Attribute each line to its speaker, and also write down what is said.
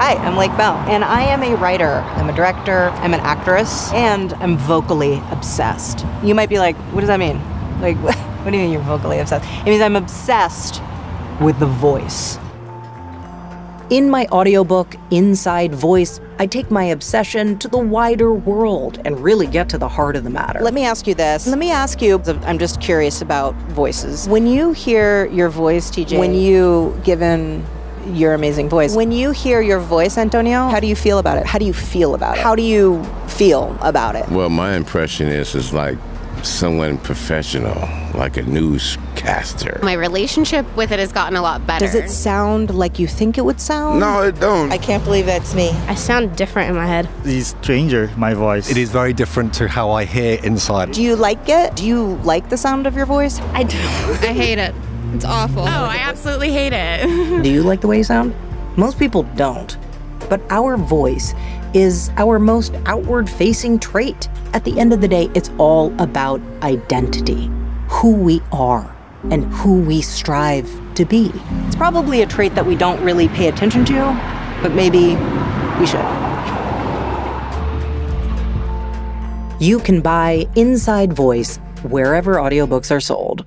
Speaker 1: Hi, I'm Lake Bell, and I am a writer. I'm a director, I'm an actress, and I'm vocally obsessed. You might be like, what does that mean? Like, what do you mean you're vocally obsessed? It means I'm obsessed with the voice. In my audiobook, Inside Voice, I take my obsession to the wider world and really get to the heart of the matter. Let me ask you this. Let me ask you, I'm just curious about voices. When you hear your voice, TJ, when you, given your amazing voice, when you hear your voice, Antonio, how do you feel about it? How do you feel about it? How do you feel about it?
Speaker 2: Well, my impression is is like someone professional, like a newscaster.
Speaker 3: My relationship with it has gotten a lot better.
Speaker 1: Does it sound like you think it would sound?
Speaker 2: No, it don't.
Speaker 1: I can't believe that's me.
Speaker 3: I sound different in my head.
Speaker 4: It's stranger, my voice.
Speaker 5: It is very different to how I hear inside.
Speaker 1: Do you like it? Do you like the sound of your voice?
Speaker 3: I do. I hate it. It's awful. Oh, I absolutely hate it.
Speaker 1: Do you like the way you sound? Most people don't. But our voice is our most outward facing trait. At the end of the day, it's all about identity, who we are, and who we strive to be. It's probably a trait that we don't really pay attention to, but maybe we should. You can buy Inside Voice wherever audiobooks are sold.